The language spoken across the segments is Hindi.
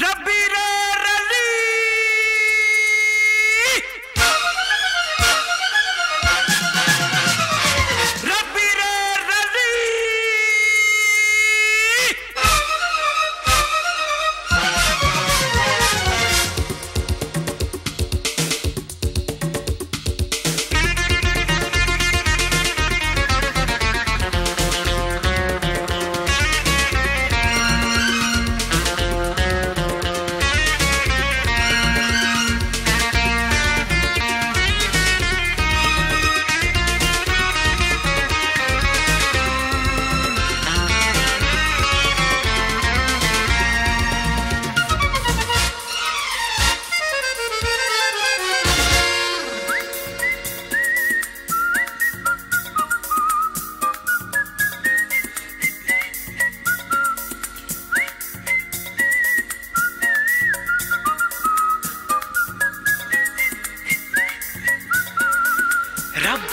रबी रे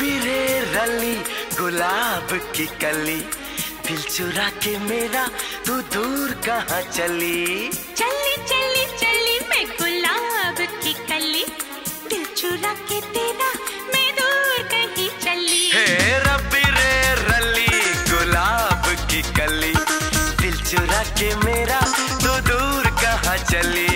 रली गुलाब की कली। दिल चुरा के मेरा तू दूर कहाँ चली? चली चली चली मैं गुलाब की कली। दिल चुरा के तेरा मैं दूर कहीं चली। हे रबी रे रली गुलाब की कली। दिल चुरा के मेरा तू दूर कहाँ चली?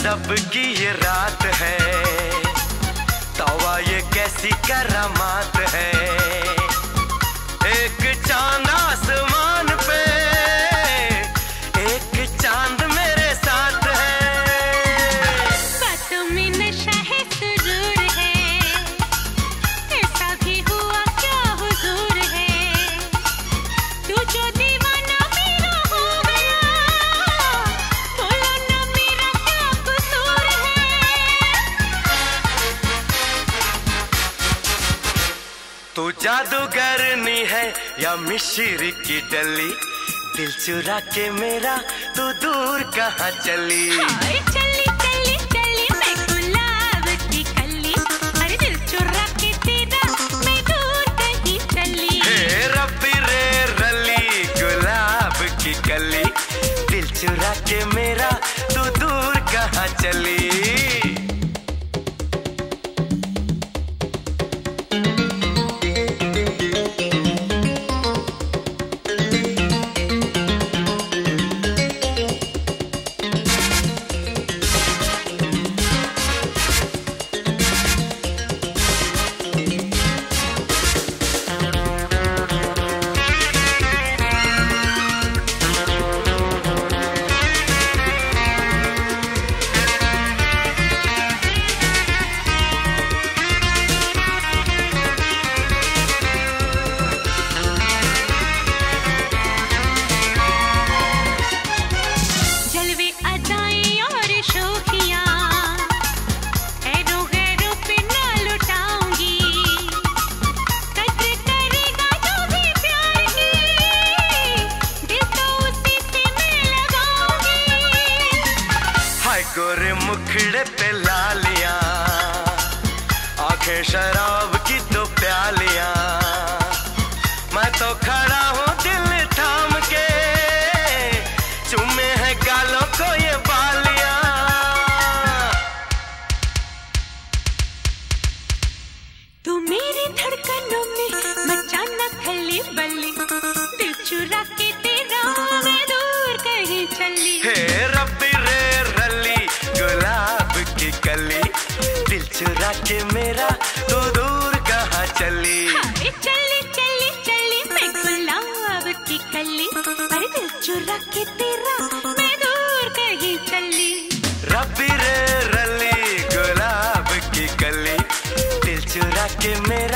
गजब की ये रात है। तवा ये कैसी करामात है। एक चाँद तू जादूगरनी है या मिश्री की डली? दिल चुरा के मेरा तू दूर कहाँ चली? हाय चली चली चली मैं गुलाब की कली दिल चुरा के तेरा मैं दूर कहीं चली। हे रब्बी रे रली गुलाब की कली दिल चुरा के मेरा तू दूर कहाँ चली? गोरे मुखड़े पे लालियाँ, आँखें शराब की तो प्यालियाँ। मैं तो खड़ा हूँ दिल थाम के, चुमे हैं गालों को ये बालियाँ। तू मेरी धड़कनों में मचाना खली दिल चुरा दिल चुरा के मेरा तो दूर कहाँ चली? चली चली चली मैं गुलाब की कली। अरे दिल चुरा के तेरा मैं दूर कहीं चली। रबी रे रली गुलाब की कली। दिल चुरा के मेरा